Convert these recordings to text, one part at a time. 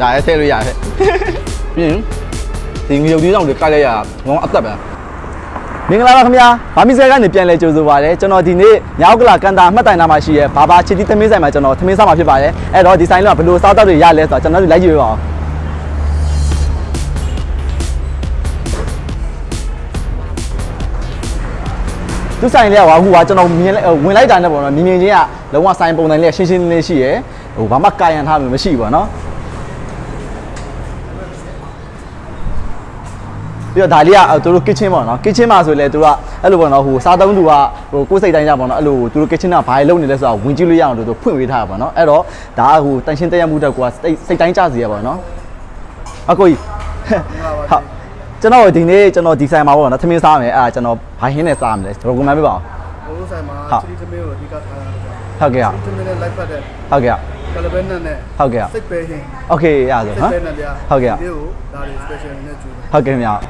ရတယ်ထည့်လို့ရတယ်ပြီးရင်ဒီငရုတ်သီးဆောင်တွေကတ်လိုက်ရငေါအသက်ပဲမင်္ဂလာပါခင်ဗျာဗာမီဆယ်ကနေပြန်လဲကြိုဆိုပါရစေကျွန်တော်ဒီနေ့ညောက်ကလာကန်တာမှတ်တိုင်နာမှာရှိရဲဘာဘာချစ်တီသမင်းဆိုင်မှာကျွန်တော်သမင်းစားမှာဖြစ်ပါတယ်အဲ့တော့ဒီဆိုင်လုံးကဘယ်လိုစားတော့တွေရလဲဆိုတော့ကျွန်တော်တို့လိုက်ကြည့်ရအောင်သူဆိုင်လေးကဟိုကကျွန်တော်မြင်ဝင်လိုက်တာနဲ့ပေါ့နော်မြင်မြင်ချင်းကလုံးဝဆိုင်ပုံစံလေးရှင်းရှင်းလင်းလင်းရှိရဲဟိုဘာမှကာယံထားလို့မရှိဘူးပေါ့နော် ပြီးတော့ဒါလေးကသူတို့ kitchen ပေါ့နော် kitchen မှာဆိုလဲသူကအဲ့လိုပေါ့နော်ဟိုစားသုံးသူကဟိုကိုယ်စိတ်တိုင်းကြပေါ့နော်အဲ့လိုသူတို့ kitchen ကဘာတွေလုပ်နေလဲဆိုတော့ဝင်ကြည့်လို့ရအောင်လို့သူဖွင့်ပေးထားတာပေါ့နော်အဲ့တော့ဒါကဟိုတန်ရှင်းတက်ရမှုတက်ကွာစိတ်စိတ်တိုင်းကြစီရပေါ့နော်အကိုကြီးဟုတ်ကျွန်တော်ဒီနေ့ကျွန်တော်ဒီဆိုင်မှာပေါ့နော်သမင်းစားမယ်အဲ့ဒါကျွန်တော်ဘိုင်းဟင်းနဲ့စားမယ်လေ recommend ပေးပါဦးဘိုးဆိုင်မှာဟုတ်ချီသမင်းကိုအဓိကထားတာတော့ဟုတ်ကဲ့ချီသမင်းနဲ့လိုက်ဖက်တဲ့ဟုတ်ကဲ့ ကလဘဲနက်နဲ့ ဟုတ်ကဲ့ စိတ်ပဲဟင်း โอเคရဆို စိတ် နော် ပဲနက်ဗျာ ဟုတ်ကဲ့ ဒီကိုဒါတွေ special နဲ့ကျူတယ် ဟုတ်ကဲ့မြောက်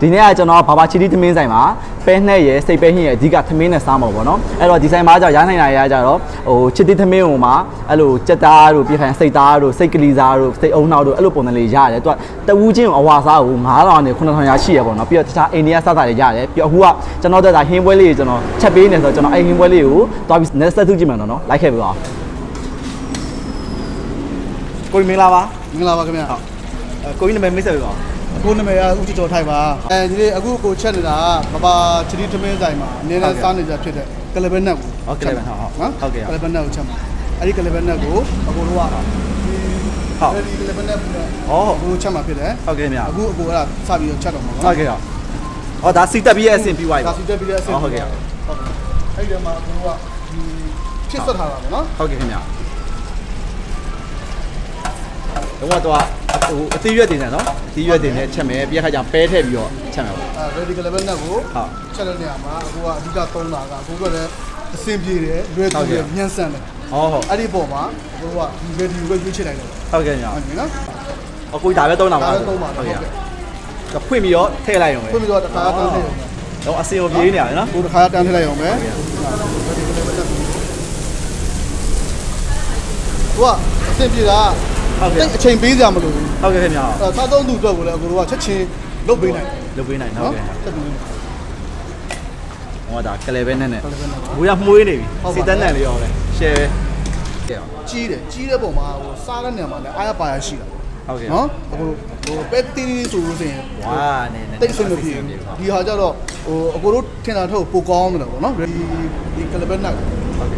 ဒီနေ့ကကျွန်တော်ဘာဘာချီတီသမင်းဆိုင်မှာ ပဲနှက်ရယ်စိတ်ပဲဟင်းရယ်အဓိကသမင်းနဲ့စားမှာပေါ့နော်အဲ့တော့ဒီဆိုင်မှာကျတော့ရနိုင်တာရကြတော့ဟိုချီတီသမင်းဟိုမှာအဲ့လိုကြက်သားတို့ပြည်ခိုင်စိတ်သားတို့စိတ်ကလေးစားတို့စိတ်အုံနှောက်တို့အဲ့လိုပုံစံလေးရတယ်သူကတဝူးချင်းကိုအဝါစားကို9000နဲ့9000ရာရှိရပေါ့နော်ပြီးတော့တခြားအိန္ဒိယစားတာတွေရတယ်ပြီးတော့အခုကကျွန်တော်တို့ဒါဟင်းပွဲလေးကိုကျွန်တော်ချက်ပေးနေဆိုတော့ကျွန်တော်အဲ့ဟင်းပွဲလေးကိုတွားပြီး next step ကြည့်မှတော့နော်လိုက်ခဲ့ပြပါဦးကိုကြီးမင်္ဂလာပါမင်္ဂလာပါခင်ဗျာကိုကြီးနာမည်မိတ်ဆက်ပြပါဦး အခုနာမည်ကဦးကျော်ထိုက်ပါအဲဒီနေ့အခုကိုချက်နေတာကဘာဘာချီသမင်းဆိုင်မှာအနည်းနဲ့စားနေကြဖြစ်တဲ့ကလဘဲနက်ကိုဟုတ်ကဲ့ဟုတ်ဟုတ်နော်ဟုတ်ကဲ့ကလဘဲနက်ကိုချက်မှာအဲဒီကလဘဲနက်ကိုအကိုတို့ကဟုတ်အဲဒီကလဘဲနက်ကိုဩအခုချက်မှာဖြစ်တယ်ဟုတ်ကဲ့မြောက်အခုအကိုကစပြီးတော့ချက်တော့မှာဟုနော်တ်ကဲ့ဟုတ်ဟောဒါစီတက်ပြီးရဲ့အဆင်ပြီးသွားပြီဒါပေါ့စီတက်ပြီးတဲ့အဆင့်ဟုတ်ကဲ့ဟုတ်ကဲ့အဲ့ဒီမှာအကိုကဒီဖြစ်ဆက်ထားတာပေါ့နော်ဟုတ်ကဲ့ခင်ဗျာတော့တော့ ဟိုအသေးရွက်တင်တယ်နော်အသေးရွက်တင်နဲ့ချက်မယ်ပြီးခါကျပဲထည့်ပြီးတော့ချက်မယ်ပေါ့အဲ ready level နဲ့ကိုဟုတ်ချက်တဲ့နေရာမှာအကိုကအဓိကသုံးတာကအကိုကလည်းအဆင်ပြေတယ်လွယ်ကူတယ်ညံ့ဆန်တယ်ဟောဟုတ်အဲ့ဒီပုံမှာအကိုကဒီ ready ကိုပဲရွေးချယ်လိုက်တယ်ဟုတ်ကဲ့ညောဟုတ်ပြီနော်အကိုဒါပဲသုံးတာပါဒါလည်းသုံးပါဟုတော့တ်ဟုတ်ကဲ့ကဲ့ဒါဖွင့်ပြီးတော့ထည့်လိုက်ရုံပဲဖွင့်ပြီးတော့တစ်ခါတန်းထည့်ရုံပဲတော့အစင်ကိုပြေးနေရတယ်နော်ကိုတစ်ခါတန်းထည့်လိုက်ရုံပဲ ready level နဲ့ဟိုကအဆင်ပြေတာ ဟုတ်ကဲ့တိတ်အချိန်ပေးကြမလို့ဘူးဟုတ်ကဲ့ခင်ဗျာအဲစားသုံးသူအတွက်ကိုလည်းအကိုတို့ကချက်ချင်းလုပ်ပေးနိုင်တယ်လုပ်ပေးနိုင်ဟုတ်နော်ကဲ့ချက်ပြီးဟောဒါကလေးပဲနဲ့နဲ့ကလည်းပဲနော်ဘူးရမှုေးနေပြီဟုတ်ပါစီတန်းတန်လေးရောပဲ share ကဲကြီးတယ်ကြီးတဲ့ပုံမှာဟိုစားတဲ့နေရာမှာလည်းအားရပါရရှိတာဟုတ်ကဲ့နော်အခုဟိုပဲတီးဆိုလို့ဆိုရင်ဝါနေနေတိတ်အဆင်မပြေဘူးဒီဟာကြတော့ဟိုအကိုတို့ထင်တာထုတ်ပိုကောင်းတယ်ပေါ့နော်ဒီဒီကလဘက်နက်ကို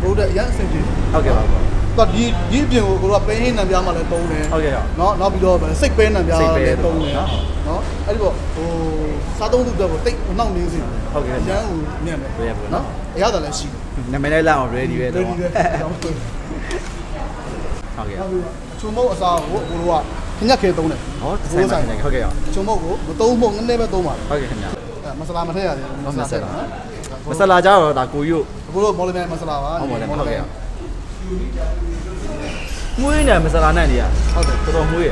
တို့တဲ့အရင်အဆင်ပြေဟုတ်ကဲ့ပါ ကွာတော့ဒီဒီအပြင်ကိုကိုတို့ကပဲဟင်းနံပြားမှလည်းတုံးတယ်ဟုတ်ကဲ့ဟုတ်နော်နောက်ပြီးတော့စိတ်ပဲနံပြားစိတ်ပဲလည်းတုံးတယ်နော်နော်အဲ့ဒီပေါ့ဟိုစားသုံးသူတော့တိတ်နှောက်နေစေဟုတ်ကဲ့အရန်ဟိုညံ့တယ်ဘယ်ဘယ်နော်အရသာလည်းရှိတယ်နာမည်လေးလောက်အောင် ready ပဲ ready တော့ပဲဟုတ်ကဲ့နောက်ပြီးချုံမုတ်အစားကိုကိုတို့ကခညက်ခဲတုံးတယ်ဟောဆိုင်ပါဆိုင်ဟုတ်ကဲ့ဟုတ်ချုံမုတ်ကိုမတုံးဖို့နည်းနည်းပဲတုံးပါလားကဲ့ခင်ဗျာအဲမဆလာမထည့်ရတယ်ဟုတ်မဆလာနော်မဆလာကြတော့ဒါကိုယူအခုတို့မော်လမြိုင်မဆလာပါဟုတ်ပါလေဟုတ်ကဲ့ မွေးနေမဆလာနဲ့နေရဟုတ်တယ်တော်တော်မွေးရ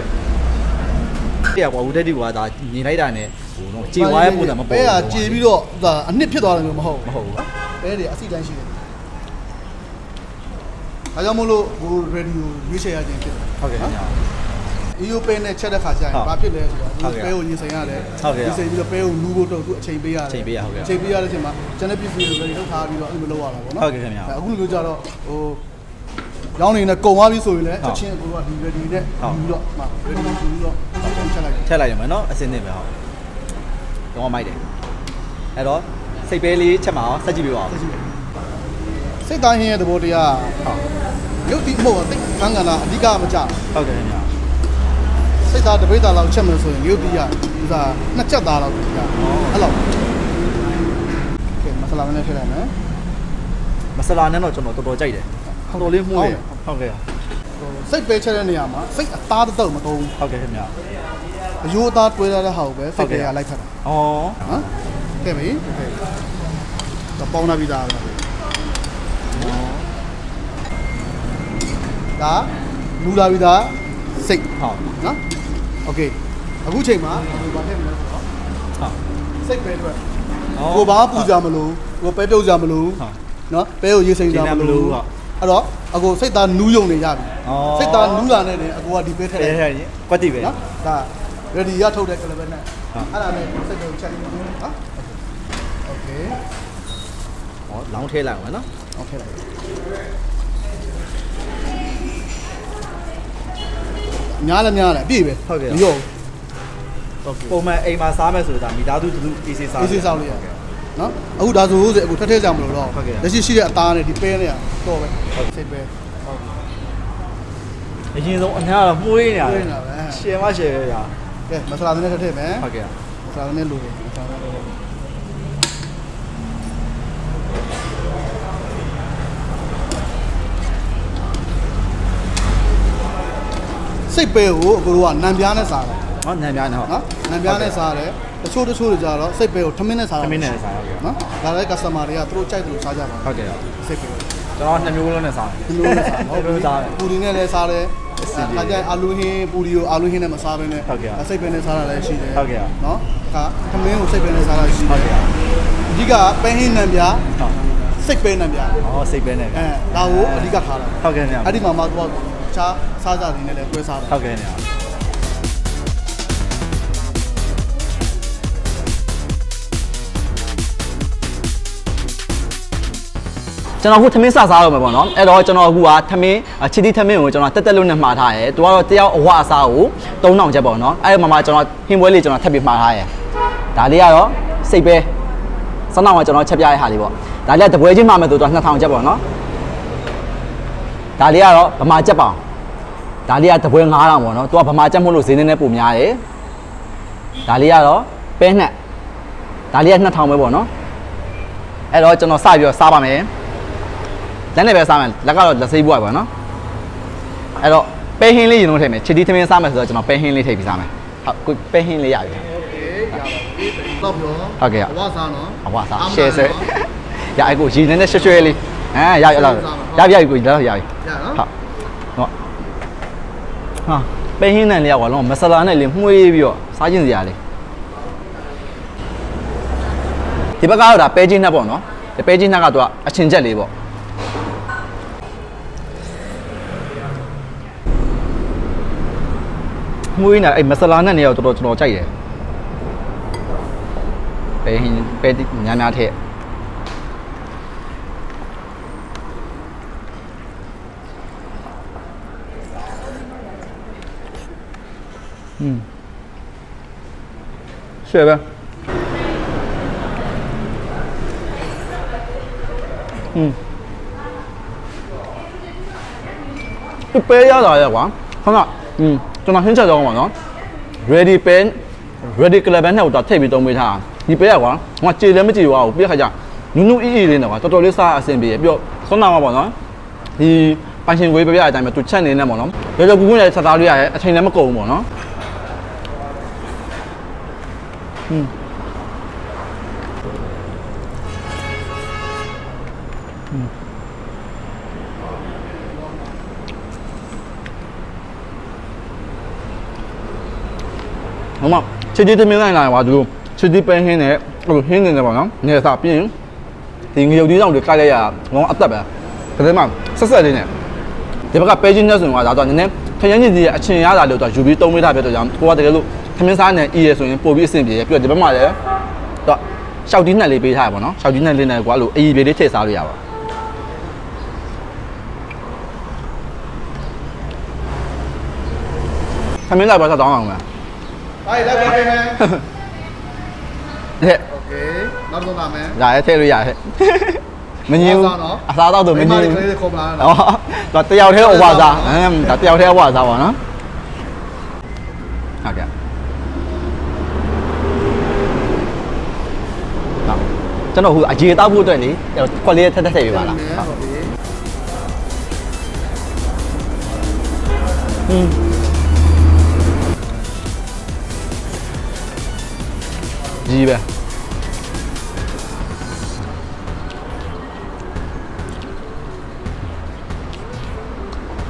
တဲ့ကွာဦးတက်တီကွာဒါညီလိုက်တာနဲ့ဟိုတော့ကြေဝါရဲ့ပုံစံမပေါ်ပဲကကြေပြီးတော့ဒါအနှစ်ဖြစ်သွားတယ်မျိုးမဟုတ်မဟုတ်ဘူးပဲတွေအစီတိုင်းရှိတယ်ဒါကြောင့်မို့လို့ဟို ready ကိုရွေးချယ်ရခြင်းဖြစ်တယ်ဟုတ်ကဲ့ခင်ဗျာအီယိုပဲနဲ့ချက်တဲ့ခါကျရင်ဟုတ်ဘာဖြစ်လဲဆိုတော့ဟုတ်ကဲ့ပဲကိုရင်ဆိုင်ရတယ်ဟုတ်ကဲ့ရင်ဆိုင်ပြီးတော့ပဲကိုလူဖို့တော့သူအချိန်ပေးရတယ်အချိန်ပေးရဟုတ်ကဲ့အချိန်ပေးရတဲ့အချိန်မှာကျန်တဲ့ပစ္စည်းတွေ ready လုပ်ထားပြီးတော့အဲ့လိုလုပ်ရတာပေါ့နော်ဟုတ်ကဲ့ခင်ဗျာအဲအခုလိုမျိုးကြတော့ဟို ရောင်းနေနဲ့ကုံသွားပြီဆိုရင်လည်းဟုတ်ချက်ချင်းကိုကဒီ ready နဲ့ဟုတ်ပြီးတော့မှ ready ပြီးတော့ချက်လိုက်တယ်ထည့်လိုက်ရမယ်နော်အစင်းနေပဲဟုတ်တော့မိုက်တယ်အဲ့တော့စိတ်ပဲလေးချက်မအောင်ဆက်ကြည့်ပြပါဦးစိတ်တိုင်းဟင်းရဲ့သဘောတရားဟုတ်ရုပ်တိမဟုတ်ဘူးတိတ်ခန်းကလာအဓိကမကြဟုတ်ကဲ့ခင်ဗျာစိတ်သားတစ်ပိတ်သားလောက်ချက်မယ်ဆိုရင်ရုပ်တိရဒီစားနှစ်ချက်သားလောက်ကြအဲ့လောက်ကဲမဆလာမနဲ့ထည့်လိုက်မယ်မဆလာနဲ့တော့ကျွန်တော်တော်တော်ကြိုက်တယ် တော်တော်လေးမှုတယ်ဟုတ်ကဲ့ ဟိုစိတ်ပဲချက်တဲ့နေရာမှာစိတ်အသားတစ်တုပ်မသုံး ဟုတ်ကဲ့ခင်ဗျာ အယိုးအသားတွဲရတဲ့ဟာကိုပဲစိတ်တွေကလိုက်ခတ်တာ ဩ နော်ကဲပြီတော့ပေါင်းလာပြီးသားပဲဒါလူလာပြီးသားစိတ် ဟုတ် နော်โอเคအခုချိန်မှာဒီဘာထည့်မလဲဆိုတော့ ဟုတ် စိတ်ပဲအတွက်ကိုဘာပူကြမလို့ကိုပဲပြုတ်ကြမလို့နော်ပဲကိုရေးစိမ့်ကြမလို့ အဲ့တော့အကိုစိတ်သားနူးယုံနေရပြီစိတ်သားနူးလာနေတယ်အကိုကဒီပဲထည့် အဲ တယ် ဟဲ့ကွက်တိပဲ နော်ဒါ ready ရထုတ်တဲ့ကလပဲနဲ့အဲ့ဒါနဲ့စိတ်ကိုချက်ပြီးနော်โอเค ဟောလောင်းထဲလိုက်အောင်နော် โอเคလိုက်ညားလည်းများတယ်အပြည့်ပဲမရောโอเค ပုံမှန်အိမ်မှာစားမယ်ဆိုတာမိသားစုတူအေးစေးစား အေးစေးစားလို့ရတယ် နော်အခုဒါဆိုဆိုအခုထက်ထဲကြမလို့တော့ဟုတ်ကဲ့လက်ရှိရှိတဲ့အသားနဲ့ဒီပဲနဲ့တော့ပဲစိတ်ပဲဟုတ်အရင်ဆုံးအများတော့မှုေးနေရတပြီယ်နာပဲရှယ်မရှယ်ပဲရာကဲမဆလာနဲ့ထည့်ထည့်မယ်ဟုတ်ကဲ့မဆလာနဲ့လိုတယ်မဆလာနဲ့လိုတယ်စိတ်ပဲကိုအကိုတို့ကနံပြားနဲ့စားတယ်ဟောနံပြားနဲ့ဟုတ်နော်နံပြားနဲ့စားတယ် တချို့တချို့တွေကြတော့စိတ်ပဲကိုထမင်းနဲ့စားခတာမင်းနဲ့စားဟုတ်ကဲ့နော်ဒါလည်း customer တွေကသူတို့ကြိုက်တယ်လို့စားကြပါဟုတ်ကဲ့စိတ်ပဲကျွန်တော်နှစ်မျိုးလုံးနဲ့စားတယ်ဒီလိုနဲ့စားဟုတ်ကဲ့စားတယ်ပူရီနဲ့လည်းစားတယ်အစီအစဉ်အဲဒါကြိုင်အာလူဟင်းပူရီကိုအာလူဟင်းနဲ့မစားဘဲနဲ့ဟုတ်ကဲ့စိတ်ပဲနဲ့စားတာလည်းရှိတယ်ဟုတ်ကဲ့နော်ဒါခမင်းကိုစိတ်ပဲနဲ့စားတာရှိဟုတ်တယ်ကဲ့အဓိကပဲဟင်းနံပြားဟုတ်စိတ်ပဲနံပြားဟောစိတ်ပဲနဲ့အဲဒါကိုအဓိကထားတာဟုတ်ကဲ့နေအဲ့ဒီမှာမှသူကခြားစားကြတယ်နဲ့လည်းတွဲစားတာဟုတ်ကဲ့နေ ကျွန်တော်အခုထမင်းစစားတော့မှာပေါ့နော်အဲ့တော့ကျွန်တော်အခုကထမင်းချစ်တီထမင်းကိုကျွန်တော်တက်တက်လို့နဲ့မှားထားရဲသူကတော့တယောက်အဝအစားကို3000ကျပ်ပေါ့နော်အဲ့ဒီမှာမှကျွန်တော်ဟင်းပွဲလေးကျွန်တော်ထပ်ပြီးမှားထားရဲဒါလေးကတော့စိတ်ပဲစနောက်မှာကျွန်တော်ချက်ပြရတဲ့ဟာလေးပေါ့ဒါလေးကတပွဲချင်းမှာမယ်ဆိုတော့2000ကျပ်ပေါ့နော်ဒါလေးကတော့ဗမာကျပ်ပေါင်ဒါလေးကတပွဲ9000ပေါ့နော်သူကဗမာကျပ်မို့လို့ဈေးနည်းနည်းပိုများတယ်ဒါလေးကတော့ပဲနှက်ဒါလေးက2000ပဲပေါ့နော်အဲ့တော့ကျွန်တော်စပြီးတော့စားပါမယ် လက်နဲ့ပဲစားမယ်လက်ကတော့လက်စိပွားပဲနော်အဲ့တော့ပဲဟင်းလေးရင်တော့ထည့်မယ်ချစ်တီသမင်းစားမယ်ဆိုတော့ကျွန်တော်ပဲဟင်းလေးထည့်ပြီးစားမယ်ဟုတ်ကိုပဲဟင်းလေးရပြီတော့ပြောဟုတ်ကဲ့အဝစားနော်အဝစားရှယ်ဆယ်ရအဲ့ကိုရေနဲ့နဲ့ရွှဲရွှဲလေးဟမ်ရရလားရပြီရပြီကိုရရပြီရနော်ဟုတ်ဟုတ်ဟာပဲဟင်းနဲ့လေးကွာလုံးမဆလာနဲ့လေးမှုေးပြီးတော့စားခြင်းစရာလေးဒီဘက်ကတော့ဒါပဲချင်းနှက်ပေါ့နော်ဒီပဲချင်းနှက်ကတော့အချင်းချက်လေးပေါ့ မွှေးနေအဲ့မဆလာနဲ့နေတော့တော်တော်ကျွန်တော်ကြိုက်တယ်ပဲဟင်းပဲညံ့ညံ့ထက်อืมเชื่อป่ะอืมเปรี้ยวๆอ่ะกว่าขนาดอืม ကျွန်တော်ဟင်းချက်တော့မှာနော် ready pen ready club နဲ့တော့ထိပ်ပြီးတုံးပေးထားတာဒီပဲရကွာငါကြေလည်းမကြေသွားဘူးပြည့်ခါကျနူးနူးအီအီလေးနဲ့ကွာတော်တော်လေးစားအဆင်ပြေရပြီးတော့ဆွမ်းနာမှာပေါ့နော်ဒီပိုင်ရှင်ဝေးပြပြအတိုင်းပဲသူချက်နေနေပေါ့နော်ရေရေကူကူနဲ့ဆက်သားလို့ရတယ်အချိန်လည်းမကုန်ဘူးပေါ့နော်อืม ဟိုမှာချစ်တီသမင်းဆိုင်လာရွာသူတို့ချစ်တီပဲဟင်းနဲ့ဟိုဟင်းနေတယ်ပေါ့နော်နေစားပြီးရင်ဒီငရုတ်ကြီးတောင်တွေကလိုက်ရငေါအသက်ပဲဒါပေမဲ့ဆက်ဆက်လေးနဲ့ဒီဘက်ကပဲချင်းညက်ဆိုရင်ကဒါတော့နည်းနည်းခရမ်းချင်းစီရဲ့အချင်းရတာလို့တော့ယူပြီးတုံးပေးတာပဲတော့ကြောင့်ကိုကတကယ်လို့သမင်းစားနဲ့အီရဆိုရင်ပို့ပြီးအဆင်ပြေရပြီးတော့ဒီဘက်မှာလည်းတော့ရှောက်တီးနဲ့လေးပေးထားရပါတော့ရှောက်တီးနဲ့လေးနဲ့ကွာလို့အီပြေလေးထည့်စားလို့ရပါသမင်းလာပါတော့တောင်းအောင်လား đây đây bên em thế. Nó đâu làm em giải thế rồi giải mình nhiều à, sao tao tưởng mình nhiều đó là tiêu theo quả già. em đã tiêu theo quả già vào nó. Ok chân đầu à chỉ tao vui tuổi lý để quản lý thay thay thay mà là. Ừ. ကြီးပဲ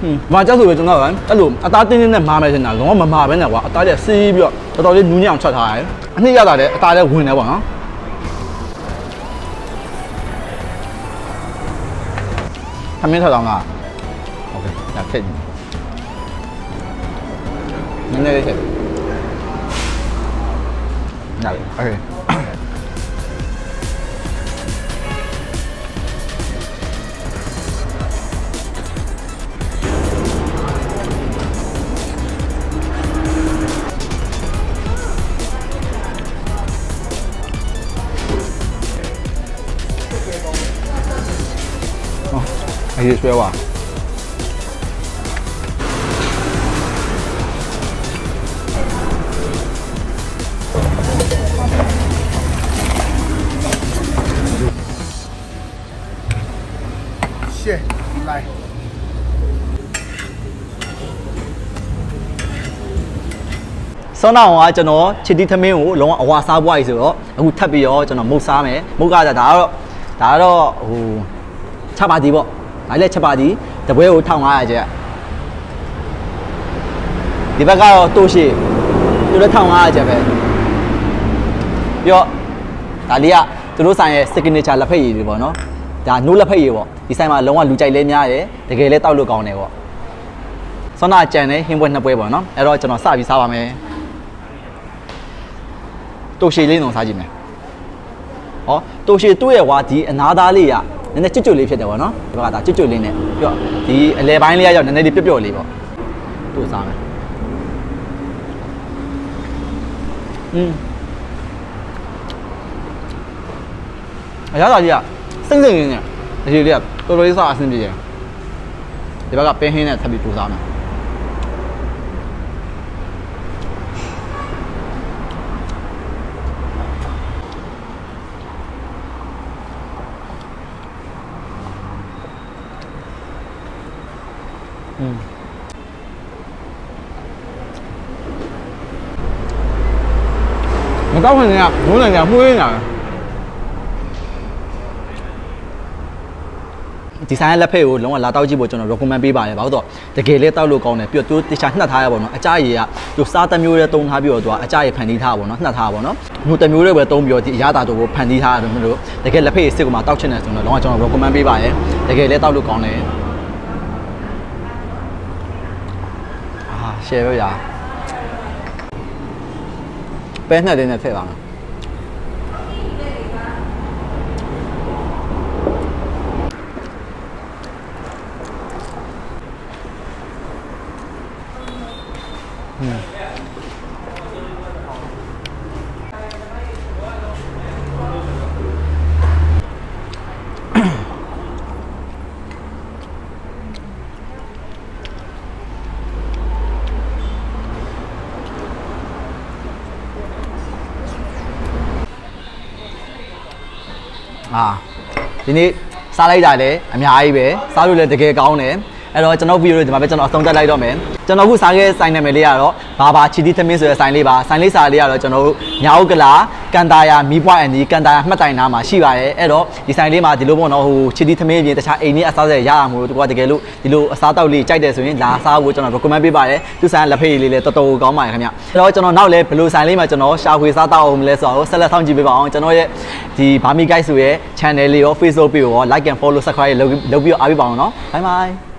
อืมမာကြောက်ဆိုပဲကျွန်တော်ကအဲ့လိုအသားတင်းတင်းနဲ့မာမယ်ထင်တာလုံးဝမမာပဲနဲ့ကွာအသားကျစီးပြီးတော့တော်တော်လေးနူးညံ့အောင်ချက်ထားတယ်အနှစ်ရတာလည်းအသားလည်းဝင်တယ်ပေါ့နော်ထမင်းထထောင်ကဟုတ်ကဲ့ဒါဖြစ်နေနည်းနည်းလေးချက် 加油 okay 还是说哇 ဆောင်းအောင်ကကျွန်တော်ချစ်တီသမင်းကိုလုံးဝအဝါစားပွားကြီးဆိုတော့အခုထပ်ပြီးတော့ကျွန်တော်မုတ်စားမယ်မုတ်ကကြဒါကတော့ဒါကတော့ဟိုချက်ပါတီပေါ့ဒါလည်းချက်ပါတီတပွဲကို1500ကျပ်ဒီဘက်ကတော့တိုးရှိသူတို့1500ကျပ်ပဲပြီးတော့ဒါလေးကသူတို့ဆိုင်ရဲ့ signature လက်ဖက်ရည်တွေပေါ့နော်ဒါနိုးလက်ဖက်ရည်ပေါ့ဒီဆိုင်မှာလုံးဝလူကြိုက်လဲများတယ်တကယ်လဲတောက်လို့ကောင်းတယ်ပေါ့ဆောနာကြံနဲ့ဟင်းပွဲနှစ်ပွဲပေါ့နော်အဲ့တော့ကျွန်တော်စပြီးစားပါမယ် တိုရှည်လေးနှုံစားကြည့်မယ်။ဟောတိုရှည်တွေ့ရကွာဒီအနာသားလေးကနည်းနည်းကြွကြွလေးဖြစ်တယ်ဗောနော်။ဒီဘက်ကဒါကြွကြွလေးနဲ့ပြီးတော့ဒီအလဲပိုင်းလေးကရောက်နည်းနည်းလေးပျော့ပျော့လေးပေါ့။တို့စားမယ်။อืมအရာသာကြီးကစိမ့်စိမ့်လေးနဲ့အကြီးလေးကတော်တော်လေးစားအဆင်ပြေတယ်။ဒီဘက်ကပင်းဟင်းနဲ့ထပ်ပြီးတို့စားမယ်။ မကောက်ခင်ကဘိုးနိုင်ငံမှုရင်းညာဒီဆိုင်ရဲ့လက်ဖက်ကိုလုံးဝလာတောက်ကြည့်ဖို့ကျွန်တော် recommend ပေးပါတယ်။ဘာလို့ဆိုတော့တကယ်လဲတောက်လို့ကောင်းတယ်ပြီးတော့သူတခြားနှက်ထားရပါတော့။အကြရည်ကသူစားတစ်မျိုးတည်းတုံးထားပြီးတော့သူကအကြရည်ဖန်တီးထားပါတော့။နှက်ထားပါတော့။မျိုးတစ်မျိုးတည်းပဲတုံးပြီးတော့ဒီအရသာတို့ကိုဖန်တီးထားရတယ်မလို့တကယ်လက်ဖက်စစ်ကမှတောက်ချင်တယ်ဆိုတော့လုံးဝကျွန်တော် recommend ပေးပါတယ်။တကယ်လဲတောက်လို့ကောင်းတယ်။အာ share ရရ။ ပဲနှက်တဲ့နဲ့ထည့်ပါမယ်။ အာဒီနေ့စားလိုက်တာလည်းအများကြီးပဲစားလို့လည်းတကယ်ကောင်းတယ်အဲ့တော့ကျွန်တော်ဗီဒီယိုလေးဒီမှာပဲကျွန်တော်အဆုံးသတ်လိုက်တော့မယ် ကျွန်တော်အခုစားခဲ့ဆိုင်နာမည်လေးကတော့ဘာဘာချီတီသမင်းဆိုတဲ့ဆိုင်လေးပါဆိုင်လေးစားလေးကတော့ကျွန်တော်တို့ညာဥက္ကလာကန်တာယာမီးပွားအန်ဒီကန်တာယာမှတ်တိုင်နားမှာရှိပါတယ်အဲ့တော့ဒီဆိုင်လေးမှာဒီလိုပေါ့နော်ဟိုချီတီသမင်းပြင်တခြားအိမ်ကြီးအစားဆက်ရရမှာလို့တကွာတကယ်လို့ဒီလိုအစားတောက်လေးကြိုက်တယ်ဆိုရင်လာစားဖို့ကျွန်တော် recommend ပေးပါတယ်သူဆိုင်လက်ဖေးလေးလည်းတော်တော်ကောင်းပါတယ်ခင်ဗျအဲ့တော့ကျွန်တော်နောက်လည်းဘယ်လိုဆိုင်လေးမှာကျွန်တော်ရှာဖွေစားတောက်အောင်မလဲဆိုတော့ဆက်လက်ဆောင်ကြည့်ပေးပါအောင်ကျွန်တော်ရဲ့ဒီဘာမီ guide ဆိုရဲ့ channel လေးရော Facebook page ကိုရော like and follow subscribe လုပ်လုပ်ပြီးတော့အားပေးပါအောင်နော် bye bye